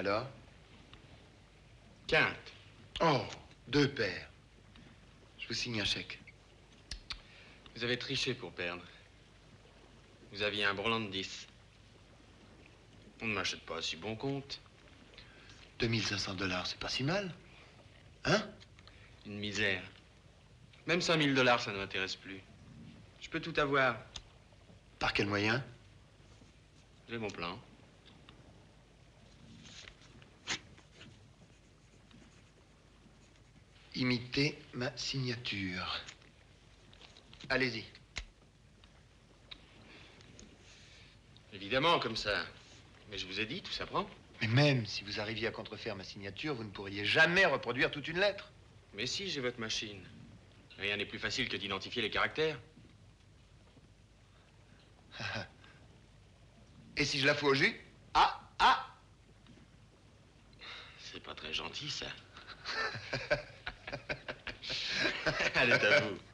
Alors? Quinte. Oh, deux paires. Je vous signe un chèque. Vous avez triché pour perdre. Vous aviez un brelan de 10. On ne m'achète pas à si bon compte. 2500 dollars, c'est pas si mal. Hein? Une misère. Même 5000 dollars, ça ne m'intéresse plus. Je peux tout avoir. Par quel moyen? J'ai mon plan. Imitez ma signature. Allez-y. Évidemment, comme ça. Mais je vous ai dit, tout ça prend. Mais même si vous arriviez à contrefaire ma signature, vous ne pourriez jamais reproduire toute une lettre. Mais si, j'ai votre machine. Rien n'est plus facile que d'identifier les caractères. Et si je la fous au jus? Ah, ah C'est pas très gentil, ça. Elle est à vous.